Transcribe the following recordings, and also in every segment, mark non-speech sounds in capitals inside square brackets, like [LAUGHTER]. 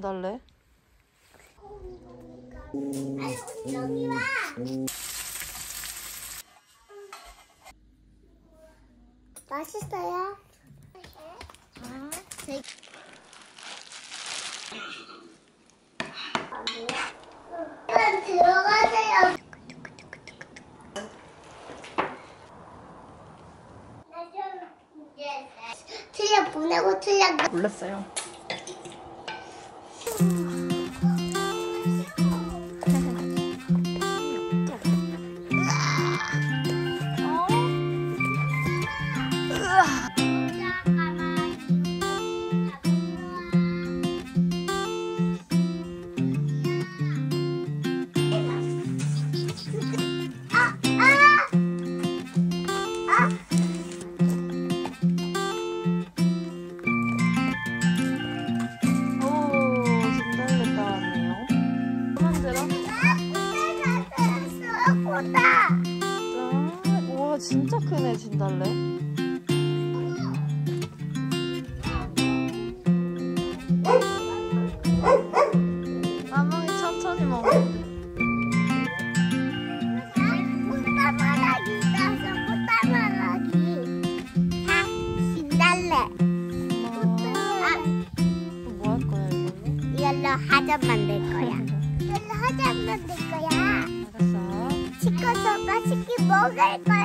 달래? 맛있어요? 아, 틀려 보내고 틀려 몰랐어요.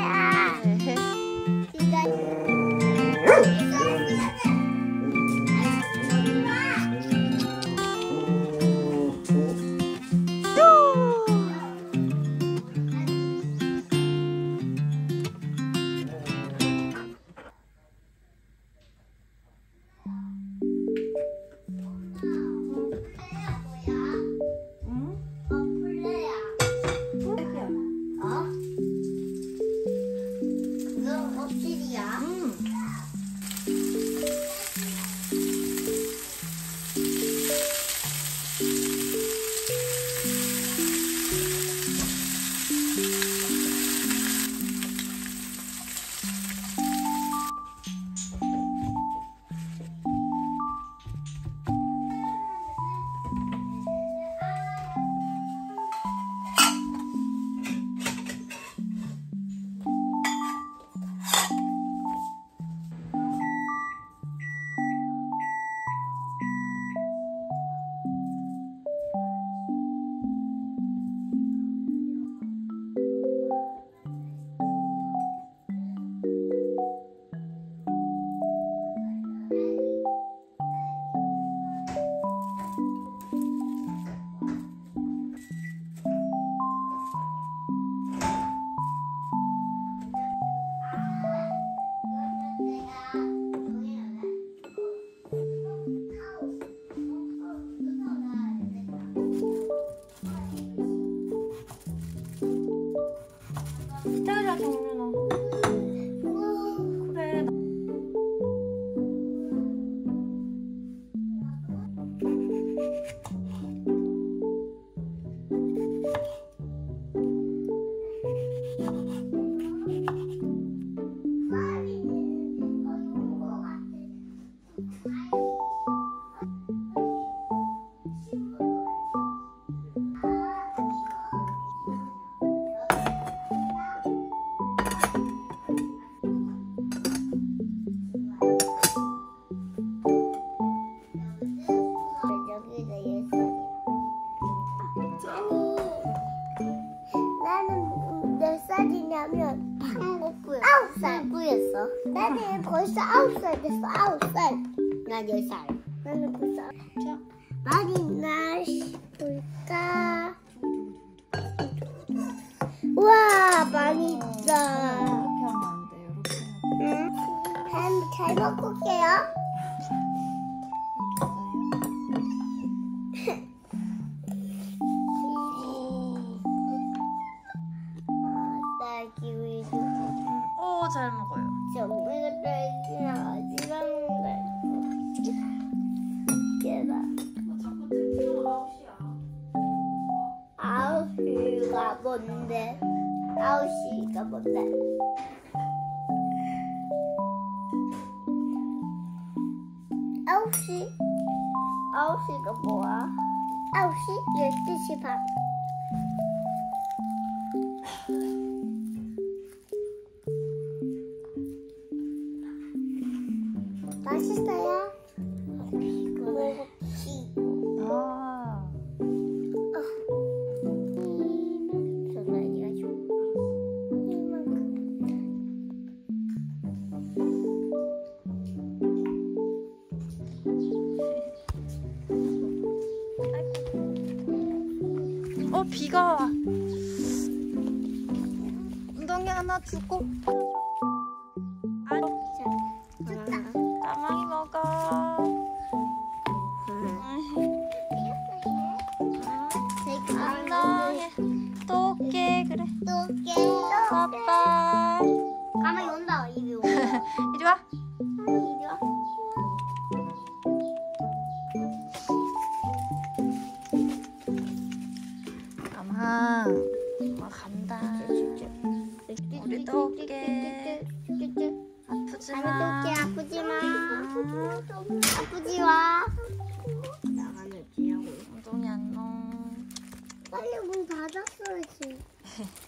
거야. 네. 지 た 살이냐면 아홉 살 꾸였어. 나는 벌써 아홉 살 됐어. 아홉 살. 나열 살. 나는 벌써 살. 많이 날 볼까? 우와 많이 있다. 이렇게 하면 안 돼. 이렇게 하면 응. 잘, 잘 먹고 올게요. 잘 먹어요. 정말 딸기야 어디가 먹는 얘가 아홉 시가 뭔데? 아홉 시가 뭔데? 아홉 시? 9시가 뭐야? 9시? 12시 반. 비가 와. 엉덩이 하나 주고. 아, 좋다. 까망이 먹어. 또 올게 그래. 또. 빠빠. 가만히 온다. 이리 와. [LAUGHS] 이리 엄마 간다. 우리 또 올게. 아프지 마. 또 올게. 아프지 마. 아프지 마. 나가는 지하고. 엉덩이 안녕. 빨리 문 닫았어야지. [LAUGHS]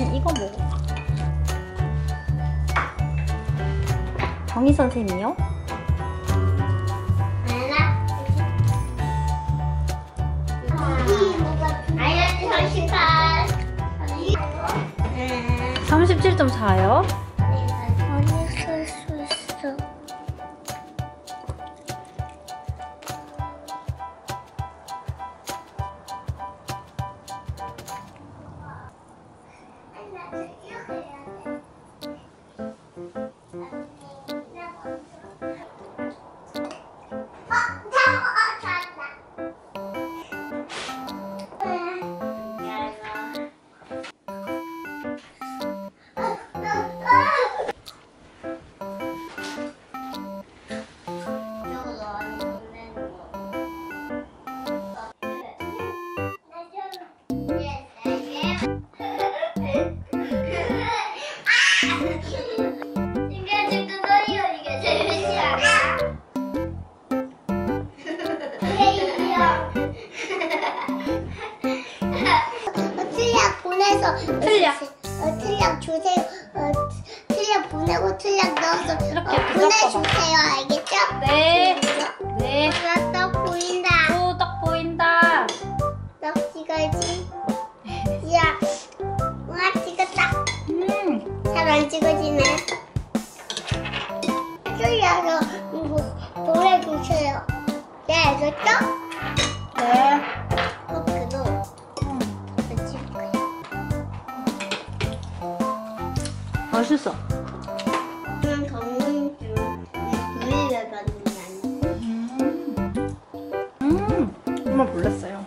아니 이거 먹어. 정희 선생님이요? 아이언이 선신판 37.4요? 틀약. 어, 틀약 주세요. 어, 틀약 보내고 틀약 넣어서 이렇게 어, 보내주세요. 맛있어. 음, 걷는 게 아니야. 음. 음. 정말 몰랐어요.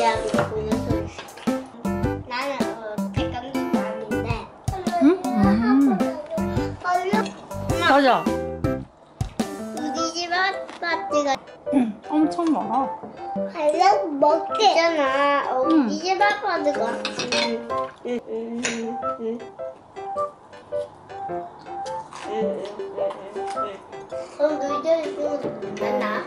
야, 보내서 나는 어, 백감도 아닌데. 음? 음. 맞아. 우리 집 아파트가 음, 엄청 많아. 하려고 먹잖아. 어, 응. 집 아파트가. 음, 음, 음, 음, 음. 음, 음, 음, 음. 그럼 너희들 이거 만나? 응.